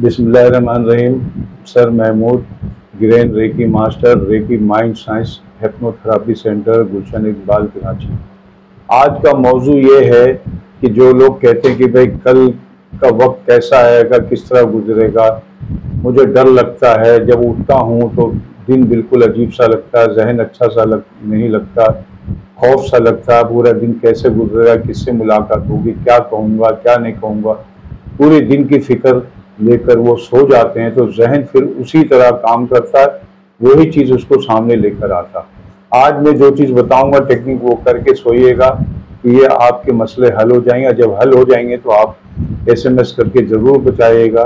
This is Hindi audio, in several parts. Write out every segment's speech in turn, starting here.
बिस्मिल्लाहिर्रहमानिर्रहीम। Sir Mahmood, grain, Reiki master, Reiki mind science, hypnotherapy centre, Gulshan Iqbal, Karachi. आज का मौजू ये है कि जो लोग कहते हैं कि भाई कल का वक्त कैसा आएगा किस तरह गुजरेगा, मुझे डर लगता है। जब उठता हूँ तो दिन बिल्कुल अजीब सा लगता है, जहन अच्छा सा लग, नहीं लगता, खौफ सा लगता है, पूरा दिन कैसे गुजरेगा, किससे मुलाकात होगी, क्या कहूँगा, क्या नहीं कहूँगा। पूरे दिन की फ़िक्र लेकर वो सो जाते हैं तो जहन फिर उसी तरह काम करता है, वही चीज़ उसको सामने लेकर आता आज मैं जो चीज़ बताऊँगा टेक्निक वो करके सोइएगा कि ये आपके मसले हल हो जाएँगे जब हल हो जाएँगे तो आप एसएमएस करके ज़रूर बचाइएगा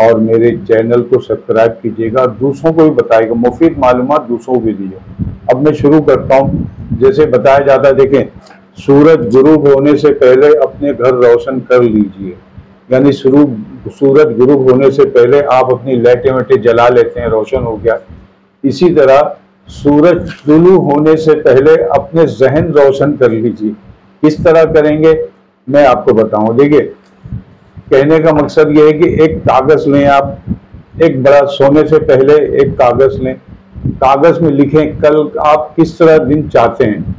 और मेरे चैनल को सब्सक्राइब कीजिएगा दूसरों को भी बताइएगा। मुफीद मालूम दूसरों को भी दीजिए अब मैं शुरू करता हूँ। जैसे बताया जाता है, देखें, सूरज गुरूब होने से पहले अपने घर रोशन कर लीजिए। यानी शुरू सूरज गुरूब होने से पहले आप अपनी लाइटें वाइटें जला लेते हैं, रोशन हो गया। इसी तरह सूरज तुलू होने से पहले अपने जहन रोशन कर लीजिए। किस तरह करेंगे, मैं आपको बताऊँ। देखिए, कहने का मकसद ये है कि एक कागज़ लें आप, एक बड़ा सोने से पहले एक कागज़ लें। कागज़ में लिखें, कल आप किस तरह दिन चाहते हैं।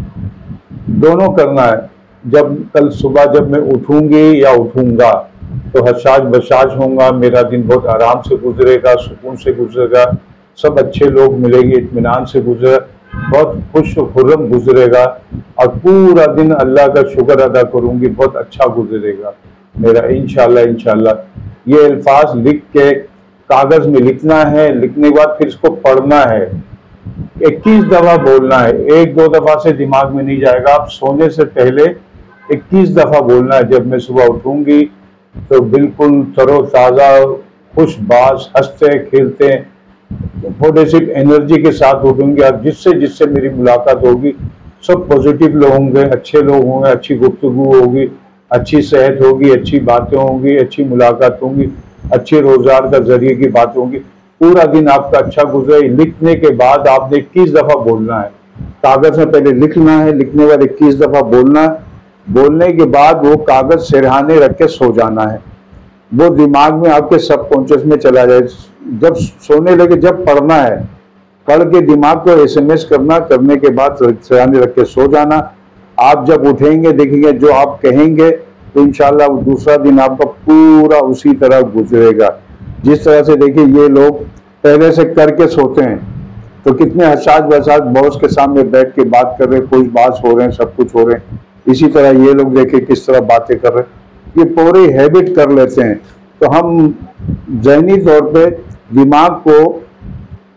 दोनों करना है। जब कल सुबह जब मैं उठूँगी या उठूँगा तो हसाज बसाज होऊँगा, मेरा दिन बहुत आराम से गुजरेगा, सुकून से गुजरेगा। सब अच्छे लोग मिलेंगे इतमान से गुजरेगा बहुत खुश खुर्रम गुजरेगा। और पूरा दिन अल्लाह का शुक्र अदा करूँगी, बहुत अच्छा गुजरेगा मेरा इनशाला इनशाला ये अल्फाज लिख के कागज़ में लिखना है, लिखने के बाद फिर इसको पढ़ना है। इक्कीस दफ़ा बोलना है, एक दो दफ़ा से दिमाग में नहीं जाएगा। आप सोने से पहले इक्कीस दफ़ा बोलना है, जब मैं सुबह उठूँगी तो बिल्कुल तरो ताज़ा खुश बाज हँसते, खेलते सी एनर्जी के साथ उठूँगी आप जिससे जिससे मेरी मुलाकात होगी, सब पॉजिटिव लोग होंगे, अच्छे लोग होंगे, अच्छी गुफ्तु होगी, अच्छी सेहत होगी, अच्छी बातें होंगी, अच्छी मुलाकात होंगी, अच्छे रोज़गार का ज़रिए की बात होंगी। पूरा दिन आपका अच्छा गुजरे, लिखने के बाद आपने इक्कीस दफ़ा बोलना है। कागज़ में पहले लिखना है, लिखने के बाद इक्कीस दफ़ा बोलना है। बोलने के बाद वो कागज़ सिरहाने रख के सो जाना है। वो दिमाग में आपके सबकॉन्शियस में चला जाए। जब सोने लगे, जब पढ़ना है, पढ़ के दिमाग को एसएमएस करना, करने के बाद सिरहाने रख के सो जाना। आप जब उठेंगे, देखेंगे, जो आप कहेंगे तो इंशाल्लाह दूसरा दिन आपका पूरा उसी तरह गुजरेगा। जिस तरह से देखिए, ये लोग पहले से करके सोते हैं। तो कितने हसाज बसाज बॉस के सामने बैठ के बात कर रहे हैं कुछ बात हो रहे हैं, सब कुछ हो रहे हैं। इसी तरह ये लोग देखे किस तरह बातें कर रहे ये पूरी हैबिट कर लेते हैं। तो हम जहनी तौर पे दिमाग को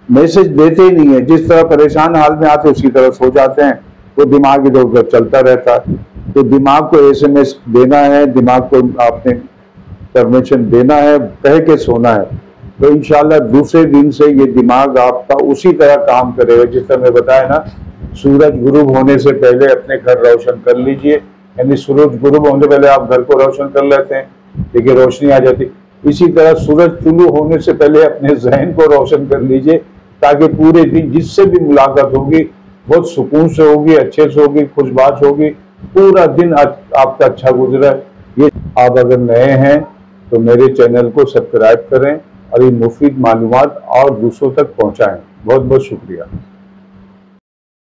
मैसेज देते ही नहीं है। जिस तरह परेशान हाल में आते उसी तरह सो जाते हैं। वो तो दिमाग इधर उधर चलता रहता है। तो दिमाग को एसएमएस देना है, दिमाग को आपने परमिशन देना है, कह के सोना है। तो इंशाल्लाह दूसरे दिन से ये दिमाग आपका उसी तरह काम करेगा। जिस तरह मैं बताया ना सूरज गुरूब होने से पहले अपने घर रोशन कर लीजिए। यानी सूरज गुरूब होने से पहले आप घर को रोशन कर लेते हैं। देखिए, रोशनी आ जाती। इसी तरह सूरज तुलू होने से पहले अपने जहन को रोशन कर लीजिए, ताकि पूरे दिन जिससे भी मुलाकात होगी, बहुत सुकून से होगी, अच्छे से होगी, खुशबाश होगी। पूरा दिन आपका अच्छा गुजरा। ये आप अगर नए हैं तो मेरे चैनल को सब्सक्राइब करें और ये मुफीद मालूम और दूसरों तक पहुँचाएँ। बहुत बहुत शुक्रिया।